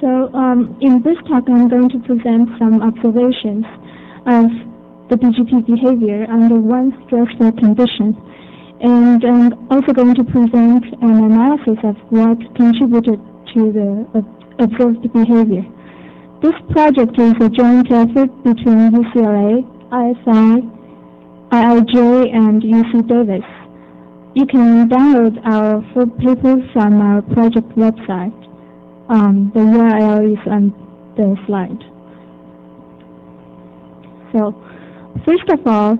So um, in this talk, I'm going to present some observations of the BGP behavior under one stressful condition. And I'm also going to present an analysis of what contributed to the observed behavior. This project is a joint effort between UCLA, ISI, IIJ, and UC Davis. You can download our full paper from our project website. Um, the URL is on the slide. So, first of all,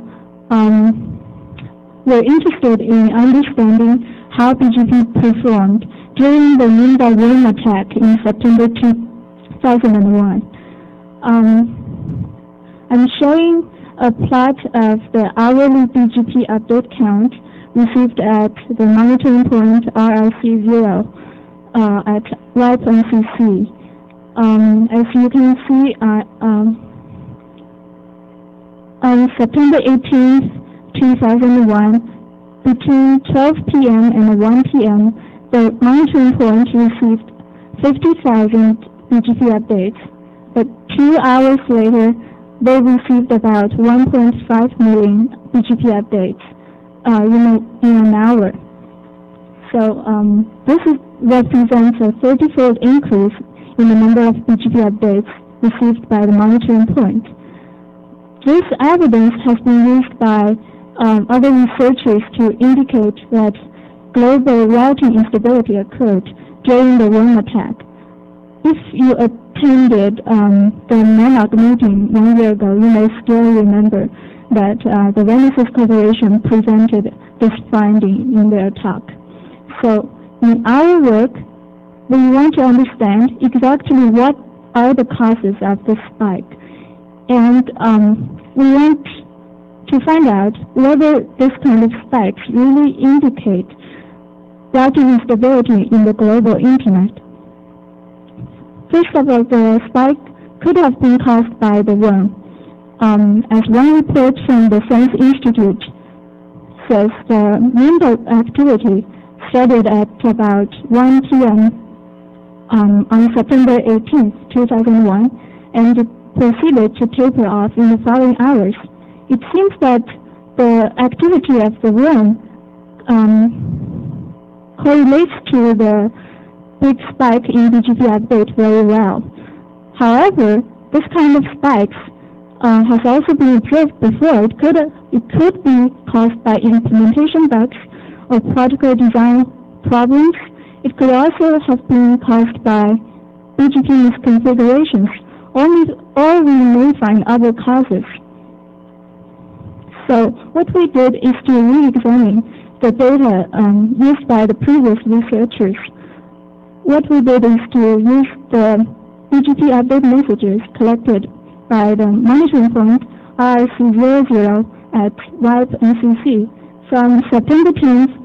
um, we're interested in understanding how BGP performed during the Nimda worm attack in September 2001. Um, I'm showing a plot of the hourly BGP update count received at the monitoring point RRC0 uh, at NCC. Um, as you can see, um, on September 18, 2001, between 12 p.m. and 1 p.m., the monitoring point received 50,000 BGP updates, but two hours later, they received about 1.5 million BGP updates uh, in, a, in an hour. So um, this is, represents a 30-fold increase in the number of BGP updates received by the monitoring point. This evidence has been used by um, other researchers to indicate that global routing instability occurred during the worm attack. If you attended um, the NANOG meeting one year ago, you may still remember that uh, the Renesys Corporation presented this finding in their talk. So in our work, we want to understand exactly what are the causes of the spike. And um, we want to find out whether this kind of spikes really indicate routing instability in the global internet. First of all, the spike could have been caused by the worm. Um, as one report from the SANS Institute says, the Nimda activity started at about 1 p.m. Um, on September 18, 2001, and proceeded to taper off in the following hours. It seems that the activity of the worm um, correlates to the big spike in BGP update very well. However, this kind of spikes uh, has also been observed before. It could, it could be caused by implementation bugs or protocol design problems. It could also have been caused by BGP misconfigurations, or, or we may find other causes. So what we did is to re-examine the data um, used by the previous researchers. What we did is to use the BGP update messages collected by the monitoring point RC00 at RIPE NCC from September 10th,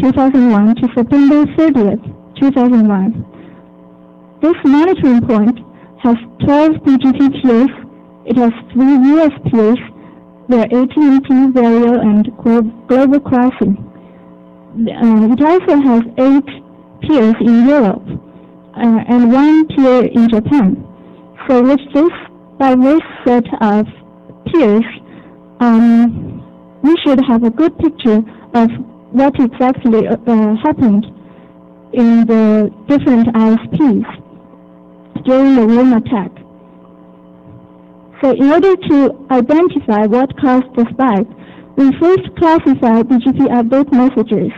2001 to September 30th, 2001. This monitoring point has 12 BGP peers. It has three US peers, the AT&T, Verio, and Global Crossing. Uh, it also has eight peers in Europe uh, and one peer in Japan. So with this diverse set of peers, um, we should have a good picture of what exactly uh, uh, happened in the different ISPs during the worm attack. So in order to identify what caused the spike, we first classify BGP update messages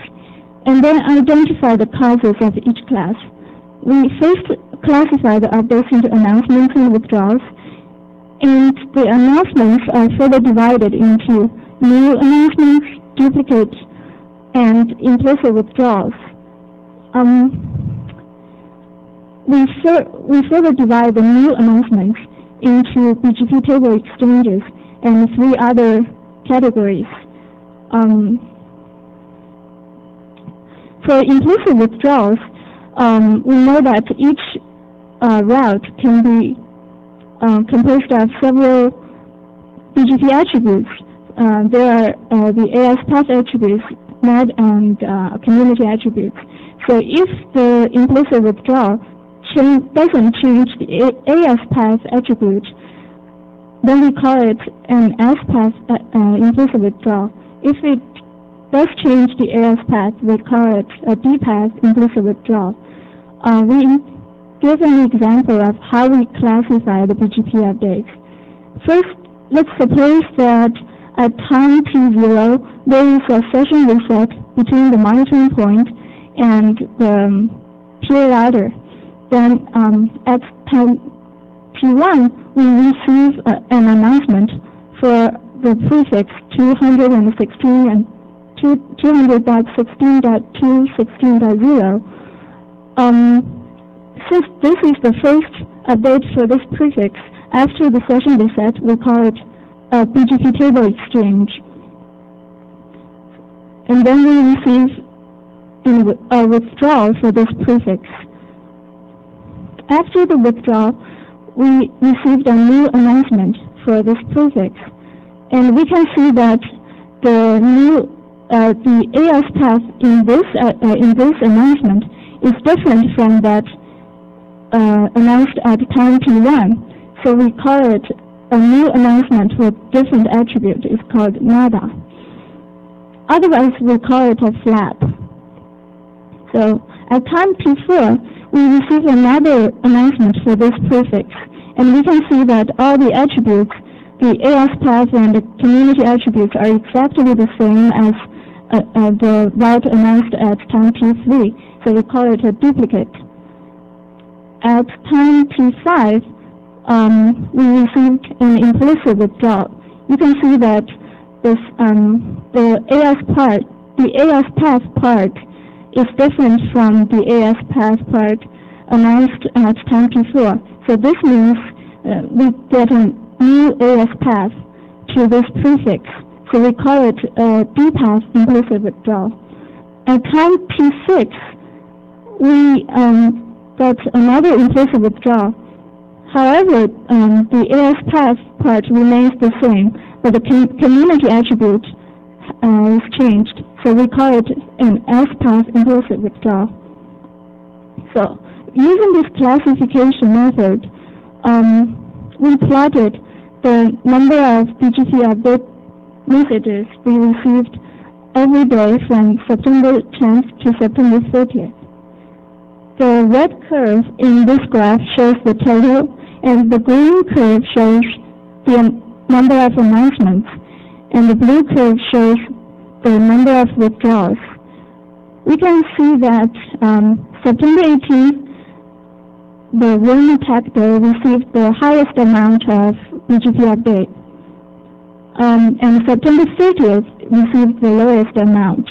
and then identify the causes of each class. We first classify the updates into announcements and withdrawals, and the announcements are further divided into new announcements, duplicates, and implicit withdrawals. Um, we, we further divide the new announcements into BGP table exchanges and three other categories. Um, for implicit withdrawals, um, we know that each uh, route can be uh, composed of several BGP attributes uh, there are uh, the AS path attributes, NAT and uh, community attributes. So if the implicit withdrawal doesn't change the AS path attribute, then we call it an S path uh, uh, implicit withdrawal. If it does change the AS path, we call it a D path implicit withdrawal. Uh, we give an example of how we classify the BGP updates. First, let's suppose that at time t0, there is a session reset between the monitoring point and the peer router. Then um, at time t1, we receive uh, an announcement for the prefix 216 and 200.16.216.0. Um, since this is the first update for this prefix, after the session reset, we call it a BGP table exchange. And then we receive a withdrawal for this prefix. After the withdrawal, we received a new announcement for this prefix. And we can see that the new uh, the AS path in this uh, uh, in this announcement is different from that uh, announced at time T1. So we call it a new announcement with different attribute. is called nada. Otherwise, we call it a flap. So at time T4, we receive another announcement for this prefix. And we can see that all the attributes, the AS path and the community attributes are exactly the same as uh, uh, the route announced at time T3. So we call it a duplicate. At time T5, um, we received an implicit withdrawal. You can see that this um, the AS part, the AS path part is different from the AS path part announced at time T4. So this means uh, we get a new AS path to this prefix. So we call it a D-path implicit withdrawal. At time T6, we um, got another implicit withdrawal. However, um, the AS path part remains the same, but the com community attribute uh, is changed. So we call it an S-path implicit withdrawal. So using this classification method, um, we plotted the number of BGP update messages we received every day from September 10th to September 30th. The red curve in this graph shows the total, and the green curve shows the number of announcements, and the blue curve shows the number of withdrawals. We can see that um, September 18th, the attack day received the highest amount of BGP update. Um, and September 30th received the lowest amount.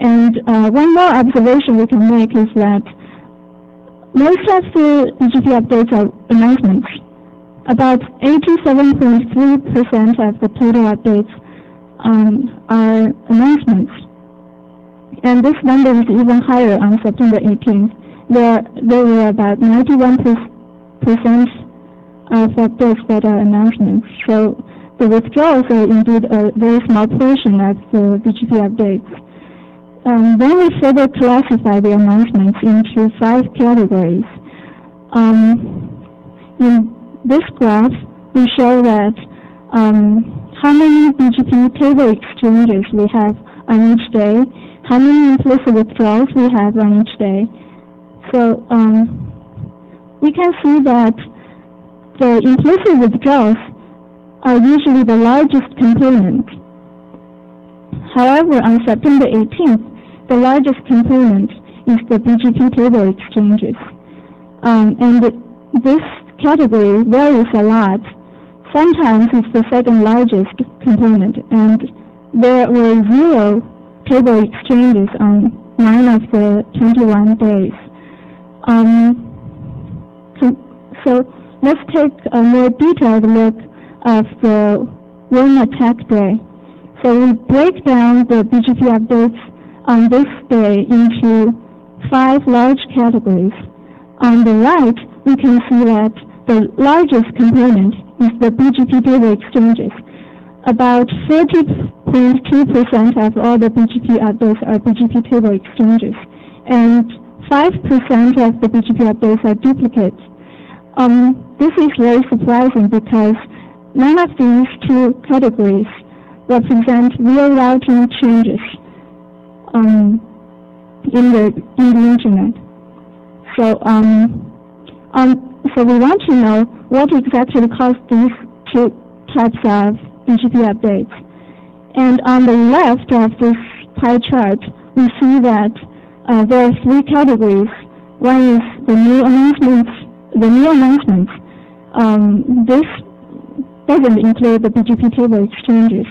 And uh, one more observation we can make is that most of the BGP updates are announcements. About 87.3% of the total updates um, are announcements. And this number is even higher on September 18th there, there were about 91% of updates that are announcements. So the withdrawals are indeed a very small portion of the BGP updates. Um, then we further classify the announcements into five categories. Um, in this graph, we show that um, how many BGP table exchanges we have on each day, how many implicit withdrawals we have on each day, so um, we can see that the implicit withdrawals are usually the largest component. However, on September 18th, the largest component is the BGP table exchanges. Um, and this category varies a lot. Sometimes it's the second largest component, and there were zero table exchanges on nine of the 21 days. Um, so let's take a more detailed look of the worm attack day. So we break down the BGP updates on this day into five large categories. On the right, we can see that the largest component is the BGP table exchanges. About 40.2% of all the BGP updates are BGP table exchanges. And 5% of the BGP updates are duplicates. Um, this is very surprising because none of these two categories represent real routing changes um, in the in the internet. So um, um, so we want to know what exactly caused these two types of BGP updates. And on the left of this pie chart, we see that uh, there are three categories. One is the new announcements, the new announcements. Um, this doesn't include the BGP table exchanges.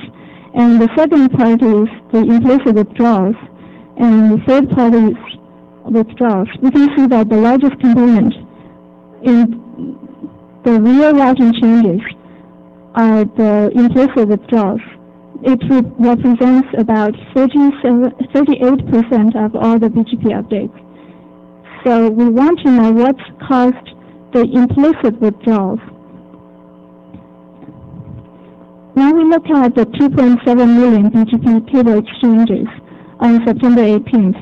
And the second part is the implicit withdrawals. And the third part is withdrawals. We can see that the largest component in the real routing changes are the implicit withdrawals. It represents about 38% of all the BGP updates. So we want to know what caused the implicit withdrawals. Now we look at the 2.7 million BGP table exchanges on September 18th.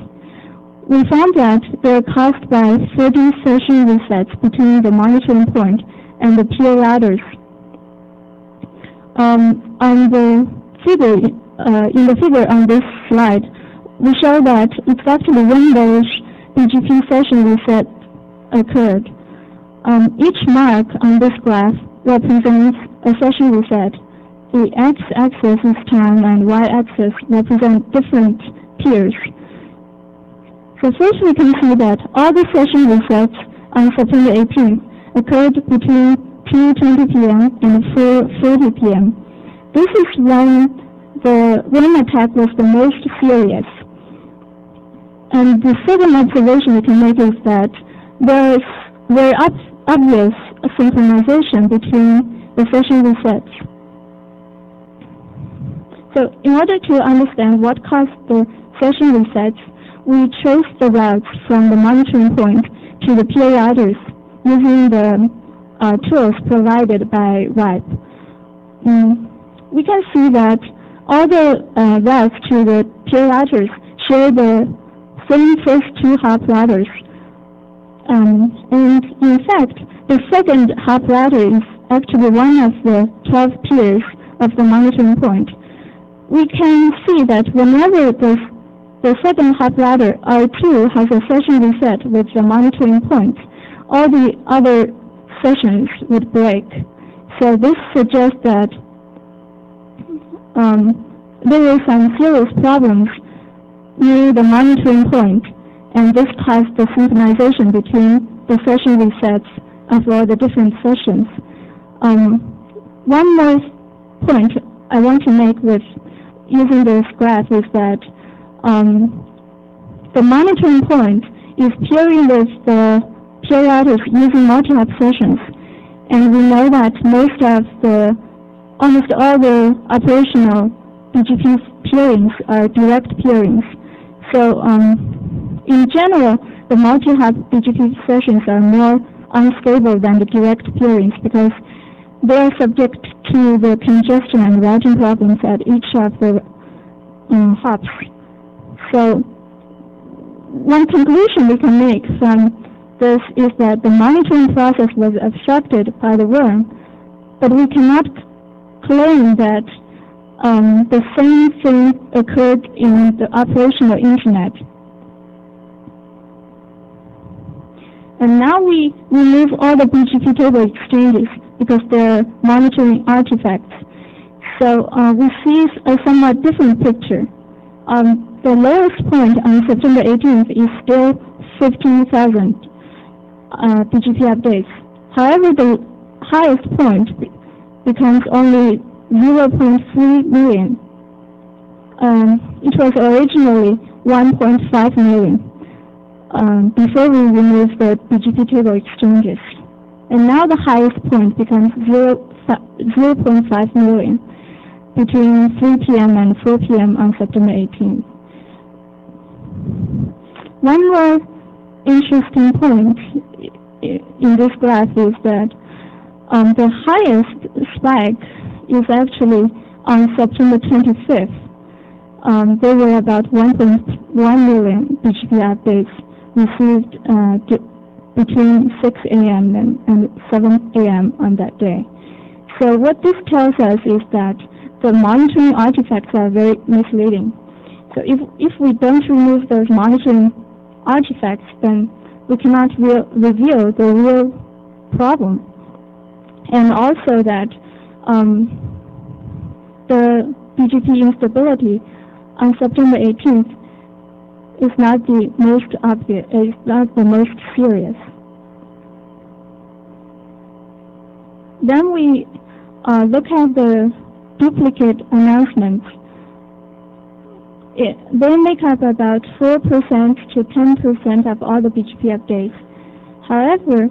We found that they're caused by 30 session resets between the monitoring point and the peer routers. Um, on the figure, uh, in the figure on this slide, we show that actually when those BGP session reset occurred. Um, each mark on this graph represents a session reset the x-axis is time and y-axis represent different peers. So first we can see that all the session resets on September 18 occurred between 2.20 p.m. and 4.40 p.m. This is when the rain attack was the most serious. And the second observation we can make is that there is very obvious synchronization between the session resets. So in order to understand what caused the session resets, we trace the routes from the monitoring point to the peer routers using the uh, tools provided by RIPE. Mm, we can see that all the uh, routes to the peer routers share the same first two hop routers. Um, and in fact, the second hop router is actually one of the 12 peers of the monitoring point we can see that whenever the, the second hop router R2 has a session reset with the monitoring point, all the other sessions would break. So this suggests that um, there were some serious problems near the monitoring point, and this caused the synchronization between the session resets of all the different sessions. Um, one more point I want to make with using this graph is that um, the monitoring point is peering with the periodic using multi-hop sessions. And we know that most of the, almost all the operational BGP peerings are direct peerings. So um, in general, the multi-hop BGP sessions are more unstable than the direct peerings because they are subject to the congestion and routing problems at each of the um, hops. So one conclusion we can make from this is that the monitoring process was obstructed by the worm, but we cannot claim that um, the same thing occurred in the operational internet. And now we remove all the BGP table exchanges because they're monitoring artifacts. So uh, we see a somewhat different picture. Um, the lowest point on September 18th is still 15,000 uh, BGP updates. However, the highest point becomes only 0.3 million. Um, it was originally 1.5 million um, before we removed the BGP table exchanges. And now the highest point becomes 0, 0.5 million between 3 p.m. and 4 p.m. on September 18th. One more interesting point in this graph is that um, the highest spike is actually on September 25th. Um, there were about 1.1 million BGP updates received uh, between 6 a.m. And, and 7 a.m. on that day. So what this tells us is that the monitoring artifacts are very misleading. So if, if we don't remove those monitoring artifacts, then we cannot re reveal the real problem. And also that um, the BGP instability on September 18th is not the most obvious, is not the most serious. Then we uh, look at the duplicate announcements. It, they make up about 4% to 10% of all the BGP updates. However,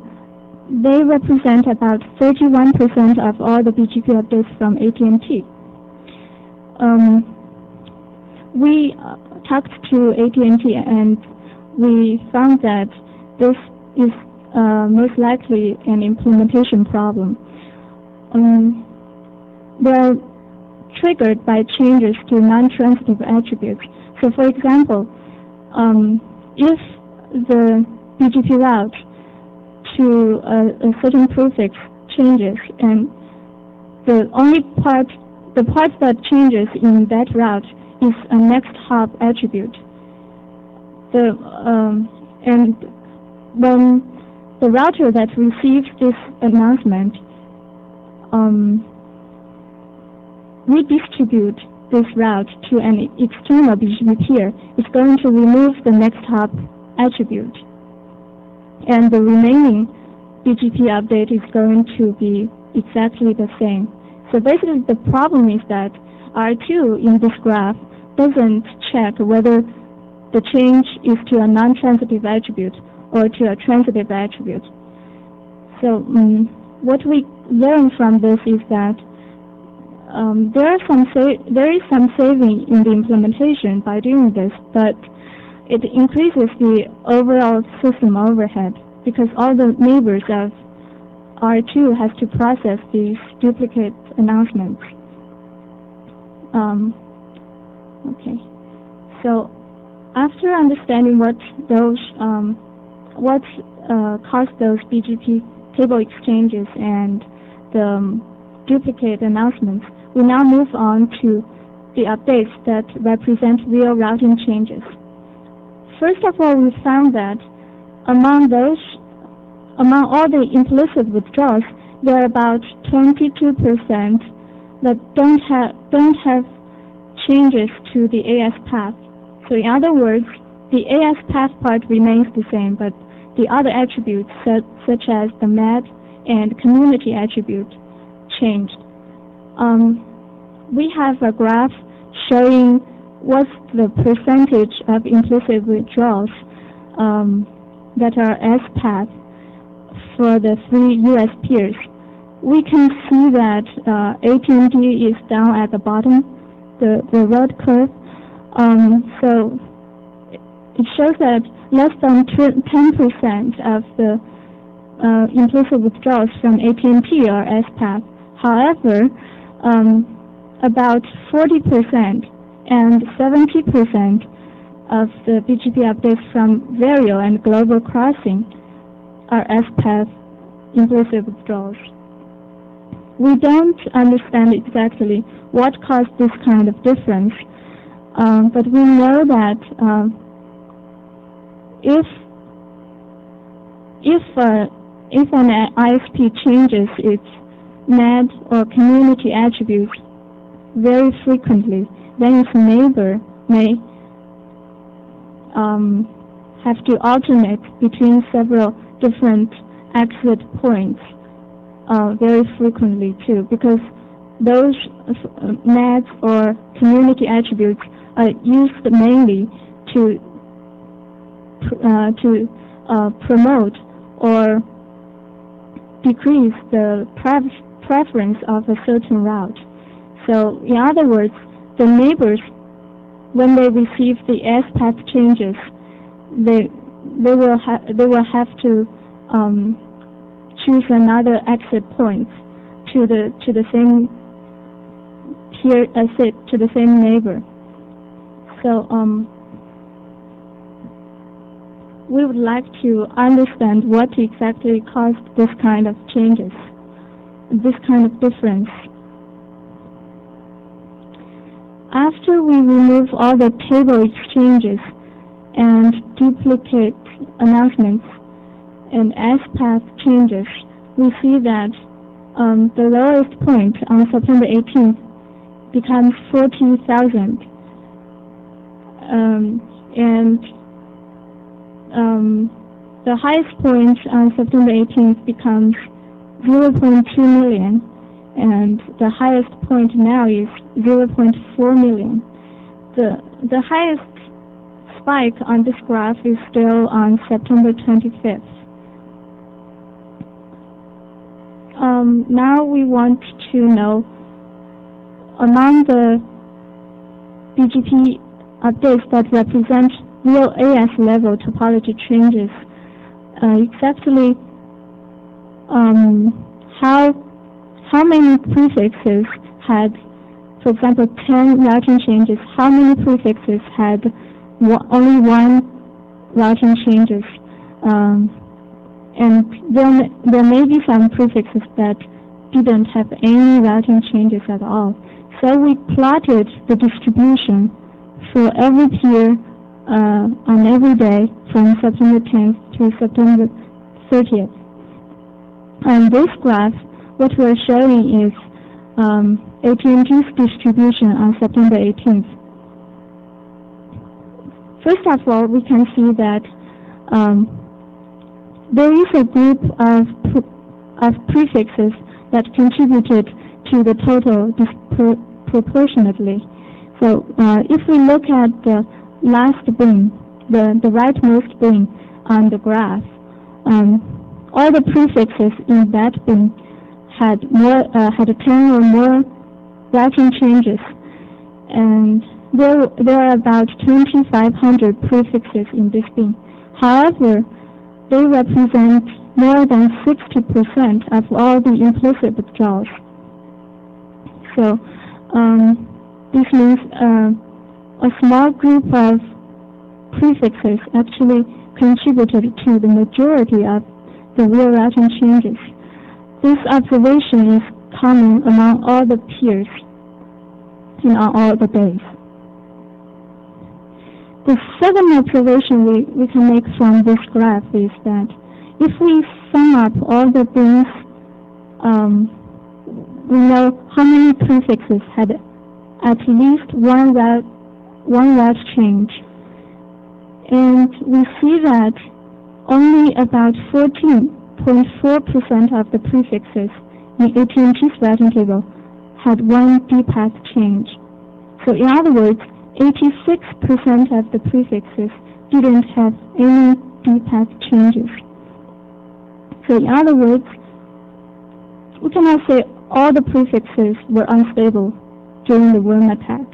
they represent about 31% of all the BGP updates from AT&T. Um, we uh, talked to AT&T and we found that this is uh, most likely an implementation problem. Um, they're triggered by changes to non-transitive attributes. So for example, um, if the BGP route to a, a certain prefix changes and the only part, the part that changes in that route is a next hop attribute. The, um, and when the router that receives this announcement um, redistribute this route to an external BGP peer, it's going to remove the next hop attribute. And the remaining BGP update is going to be exactly the same. So basically the problem is that R2 in this graph doesn't check whether the change is to a non-transitive attribute or to a transitive attribute. So um, what we learn from this is that um, there, are some there is some saving in the implementation by doing this, but it increases the overall system overhead because all the neighbors of R2 has to process these duplicate announcements. Um, okay, so after understanding what those um, what uh, caused those BGP table exchanges and the um, duplicate announcements, we now move on to the updates that represent real routing changes. First of all, we found that among those, among all the implicit withdrawals, there are about 22% that don't have, don't have changes to the AS path. So in other words, the AS path part remains the same, but the other attributes, such as the MED and community attribute, changed. Um, we have a graph showing what's the percentage of implicit withdrawals um, that are S-path for the three U.S. peers. We can see that uh, AT&T is down at the bottom, the, the red curve. Um, so it shows that less than 10% of the uh, implicit withdrawals from AT&T are S-path. However, um, about 40% and 70% of the BGP updates from Verio and Global Crossing are S-path implicit withdrawals. We don't understand exactly what caused this kind of difference, um, but we know that um, if if uh, if an ISP changes its MED or community attributes very frequently, then its neighbor may um, have to alternate between several different exit points uh, very frequently too, because those uh, MEDs or community attributes are used mainly to uh, to uh, promote or decrease the preference of a certain route. So in other words, the neighbors, when they receive the S path changes, they they will they will have to um, choose another exit point to the to the same peer exit to the same neighbor. So um, we would like to understand what exactly caused this kind of changes, this kind of difference. After we remove all the table exchanges and duplicate announcements and S-path changes, we see that um, the lowest point on September 18th becomes 40,000. Um, and um, the highest point on September 18th becomes 0.2 million, and the highest point now is 0.4 million. The, the highest spike on this graph is still on September 25th. Um, now we want to know among the BGP updates that represent real AS level topology changes, uh, exactly um, how how many prefixes had, for example, 10 routing changes, how many prefixes had only one routing changes. Um, and then there may be some prefixes that didn't have any routing changes at all. So we plotted the distribution for every peer uh, on every day from September 10th to September 30th. On this graph, what we're showing is um, AT&T's distribution on September 18th. First of all, we can see that um, there is a group of, of prefixes that contributed to the total disproportionately. So uh, if we look at the last bin, the, the rightmost bin on the graph, um, all the prefixes in that bin had more uh, had 10 or more routing changes, and there there are about 2,500 prefixes in this bin. However, they represent more than 60% of all the implicit withdrawals. So um, this means uh, a small group of prefixes actually contributed to the majority of the real routing changes. This observation is common among all the peers and all the days. The second observation we, we can make from this graph is that if we sum up all the bins, um, we know how many prefixes had at least one one route change. And we see that only about 14.4% of the prefixes in AT&T's routing table had one D-path change. So in other words, 86% of the prefixes didn't have any D-path changes. So in other words, we cannot say all the prefixes were unstable during the worm attack.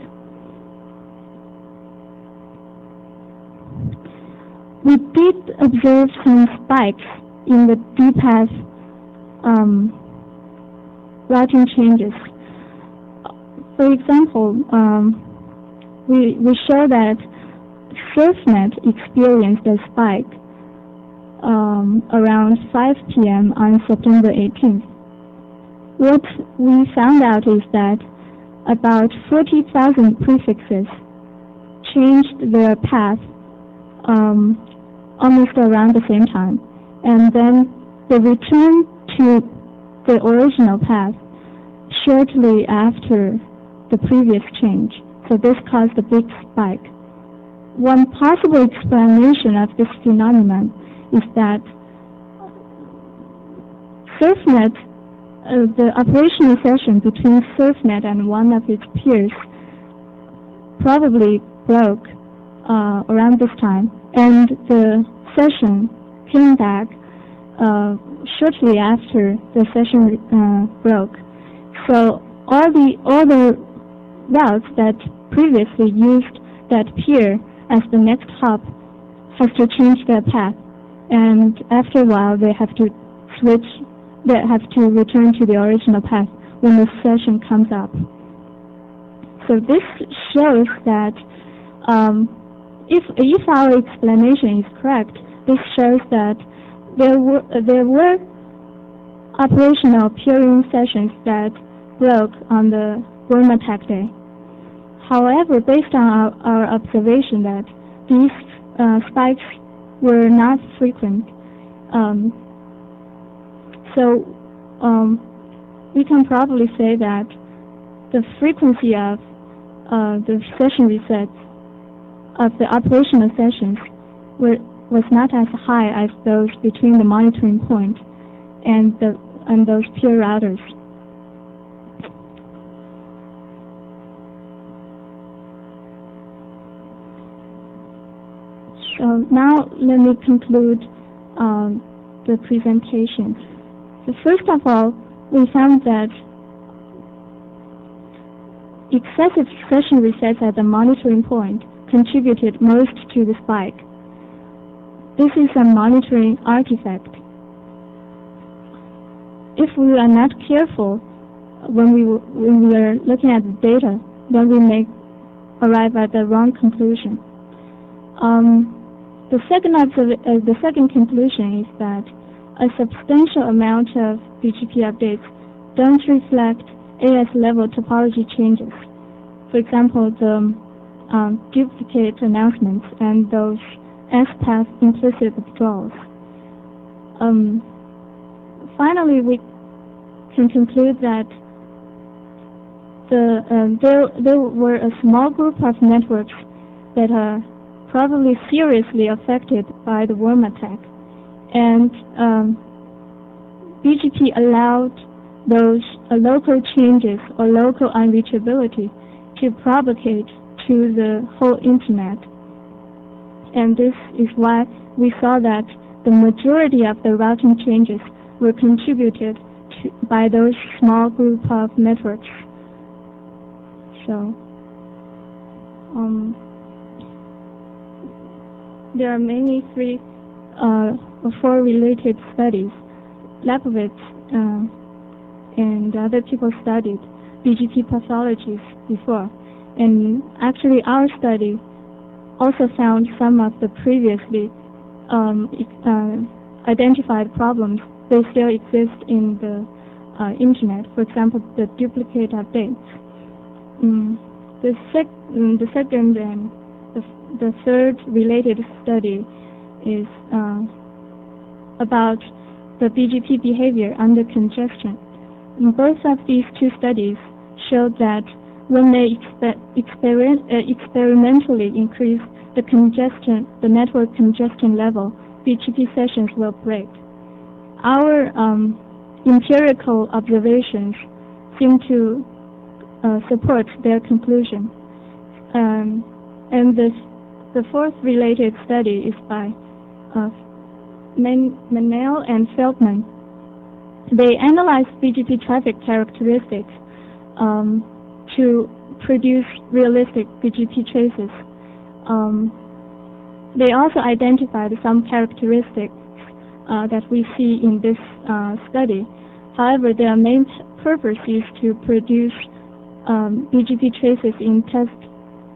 we did observe some spikes in the D-path um, routing changes. For example, um, we, we show that SurfNet experienced a spike um, around 5 p.m. on September 18th. What we found out is that about 40,000 prefixes changed their path um, almost around the same time. And then they return to the original path shortly after the previous change. So this caused a big spike. One possible explanation of this phenomenon is that SurfNet, uh, the operational session between SurfNet and one of its peers probably broke uh, around this time and the session came back uh, shortly after the session uh, broke. So all the all the routes that previously used that peer as the next hop have to change their path, and after a while they have to switch. They have to return to the original path when the session comes up. So this shows that um, if, if our explanation is correct, this shows that there were there were operational peering sessions that broke on the worm attack day. However, based on our, our observation that these uh, spikes were not frequent, um, so um, we can probably say that the frequency of uh, the session resets of the operational sessions were, was not as high as those between the monitoring point and the and those peer routers. So now let me conclude um, the presentation. So first of all, we found that excessive session resets at the monitoring point contributed most to the spike. This is a monitoring artifact. If we are not careful when we, when we are looking at the data, then we may arrive at the wrong conclusion. Um, the second, uh, the second conclusion is that a substantial amount of BGP updates don't reflect AS level topology changes. For example, the um, duplicate announcements and those S-path implicit withdrawals. Um, finally, we can conclude that the, um, there, there were a small group of networks that are probably seriously affected by the worm attack. And um, BGP allowed those uh, local changes or local unreachability to propagate to the whole internet. And this is why we saw that the majority of the routing changes were contributed to, by those small group of networks. So, um, there are many three uh, or four related studies. Labovitz uh, and other people studied BGP pathologies before. And actually our study also found some of the previously um, uh, identified problems. They still exist in the uh, internet. For example, the duplicate updates. Mm. The, sec mm, the second and the, third related study is uh, about the BGP behavior under congestion. In both of these two studies showed that when they uh, experimentally increase the congestion, the network congestion level, BGP sessions will break. Our um, empirical observations seem to uh, support their conclusion. Um, and this, the fourth related study is by uh, Maennel and Feldmann. They analyzed BGP traffic characteristics um, to produce realistic BGP traces. Um, they also identified some characteristics uh, that we see in this uh, study. However, their main purpose is to produce um, BGP traces in test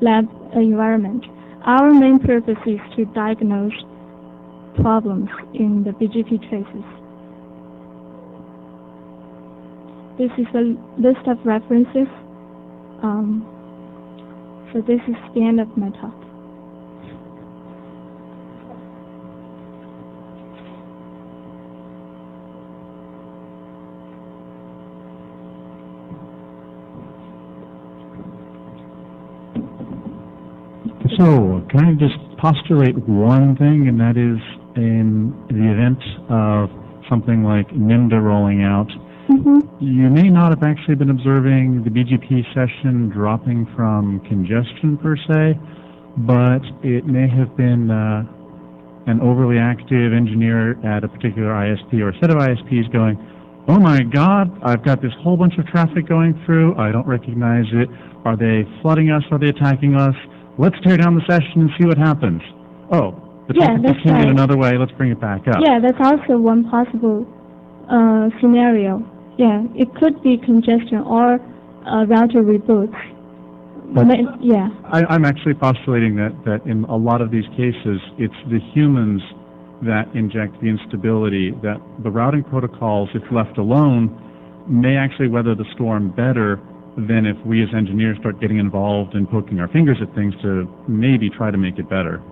lab environment. Our main purpose is to diagnose problems in the BGP traces. This is a list of references. Um, so this is the end of my talk. So, can I just postulate one thing, and that is in the event of something like NIMDA rolling out, Mm-hmm. you may not have actually been observing the BGP session dropping from congestion per se, but it may have been uh, an overly active engineer at a particular ISP or set of ISPs going, oh my god, I've got this whole bunch of traffic going through, I don't recognize it, are they flooding us, are they attacking us? Let's tear down the session and see what happens. Oh, the Yeah, traffic that's just in right. another way, let's bring it back up. Yeah, that's also one possible uh, scenario. Yeah, it could be congestion or uh, router reboots. But- yeah, I, I'm actually postulating that, that in a lot of these cases, it's the humans that inject the instability that the routing protocols, if left alone, may actually weather the storm better than if we as engineers start getting involved and poking our fingers at things to maybe try to make it better.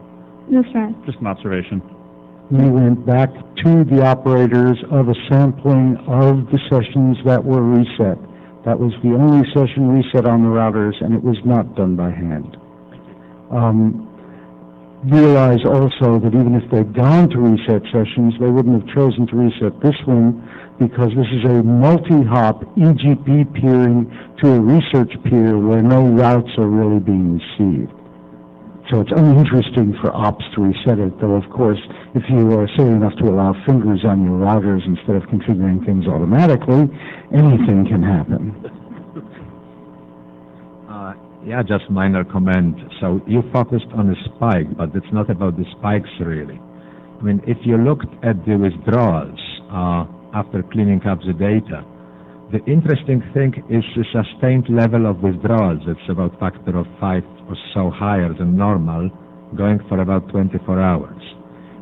That's right. Just an observation. We went back to the operators of a sampling of the sessions that were reset. That was the only session reset on the routers, and it was not done by hand. Um, realize also that even if they'd gone to reset sessions, they wouldn't have chosen to reset this one because this is a multi-hop EGP peering to a research peer where no routes are really being received. So it's uninteresting for ops to reset it, though of course, if you are silly enough to allow fingers on your routers instead of configuring things automatically, anything can happen. Uh, yeah, just minor comment. So you focused on the spike, but it's not about the spikes really. I mean, if you looked at the withdrawals uh, after cleaning up the data, the interesting thing is the sustained level of withdrawals. It's about factor of five or so higher than normal, going for about 24 hours.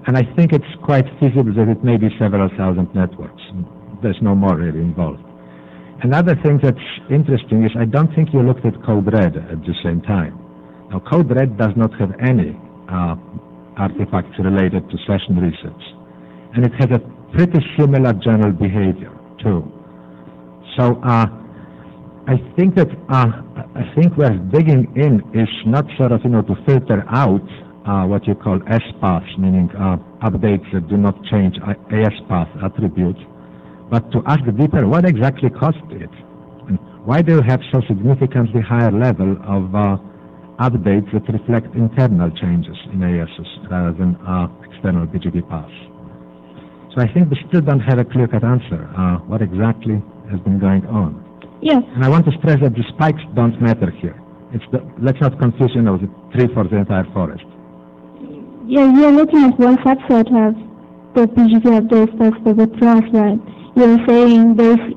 And I think it's quite feasible that it may be several thousand networks. There's no more really involved. Another thing that's interesting is I don't think you looked at Code Red at the same time. Now, Code Red does not have any uh, artifacts related to session resets. And it has a pretty similar general behavior, too. So uh, I think that uh, I think where digging in is not sort of, you know, to filter out uh, what you call S-paths, meaning uh, updates that do not change AS-path attributes, but to ask deeper what exactly caused it. And why do you have so significantly higher level of uh, updates that reflect internal changes in ASs rather than uh, external BGP paths? So I think we still don't have a clear-cut answer. Uh, what exactly has been going on? Yes. And I want to stress that the spikes don't matter here. It's the, let's not confuse, you know, the tree for the entire forest. Yeah, you're looking at one subset of the updates, that's the withdrawals, right? You're saying there's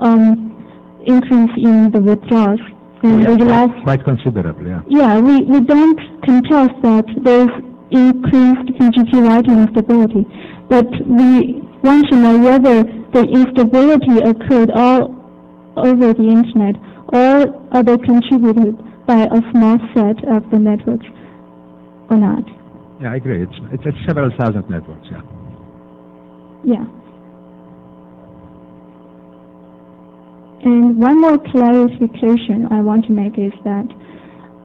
um, increase in the withdrawals. And Yeah, the quite, last, quite considerably, yeah. yeah, we, we don't contest that there's increased routing instability, but we want to know whether the instability occurred all over the internet or are they contributed by a small set of the networks or not? Yeah, I agree. It's, it's, it's several thousand networks, yeah. Yeah. And one more clarification I want to make is that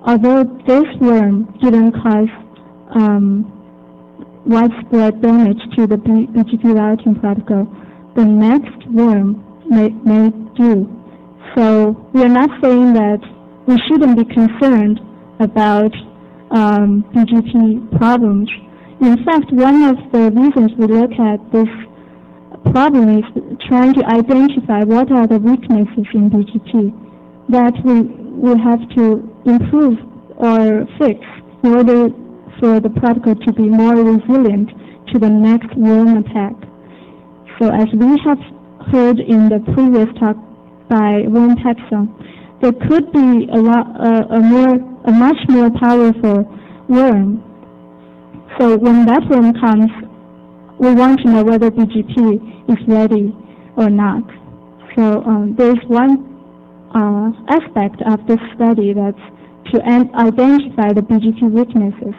although this worm didn't cause um, widespread damage to the BGP routing protocol, the next worm may, may do. So we're not saying that we shouldn't be concerned about um, BGP problems. In fact, one of the reasons we look at this problem is trying to identify what are the weaknesses in BGP that we will have to improve or fix in order for the protocol to be more resilient to the next worm attack. So as we have heard in the previous talk by Vern Paxson, there could be a, lot, uh, a more, a much more powerful worm. So when that worm comes, we want to know whether BGP is ready or not. So um, there's one uh, aspect of this study that's to identify the BGP weaknesses.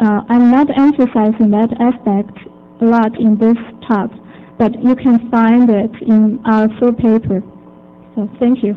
Uh, I'm not emphasizing that aspect a lot in this talk, but you can find it in our full paper. So thank you.